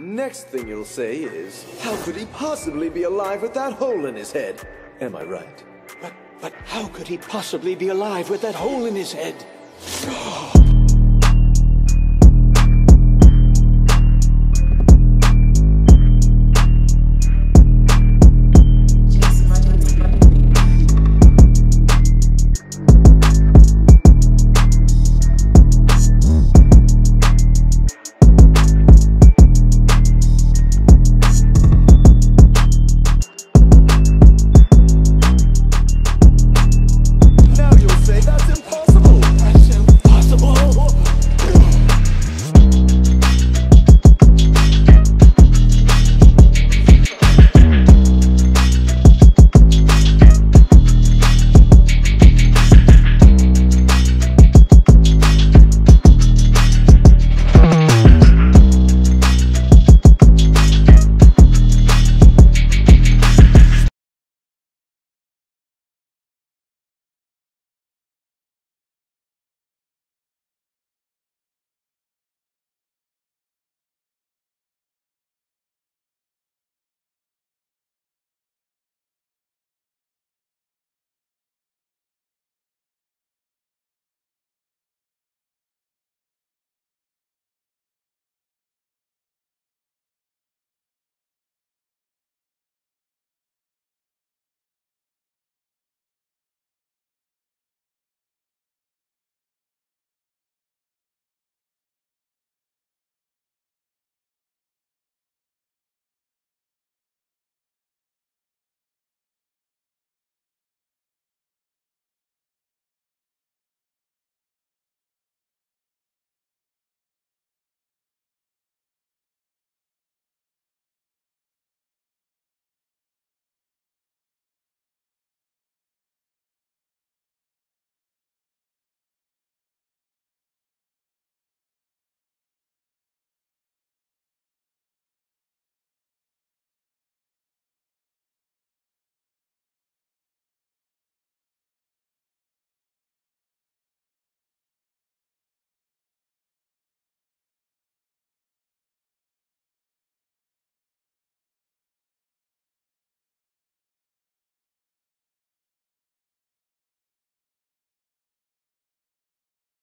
Next thing you'll say is, how could he possibly be alive with that hole in his head? Am I right? But, but how could he possibly be alive with that hole in his head?